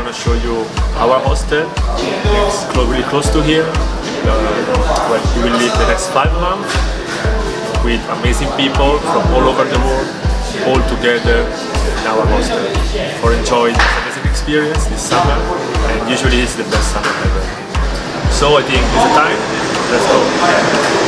gonna show you our hostel. It's really close to here, uh, where we will live the next five months with amazing people from all over the world, all together in our hostel for enjoying this amazing experience this summer. And usually it's the best summer ever. So I think it's the time. Let's go.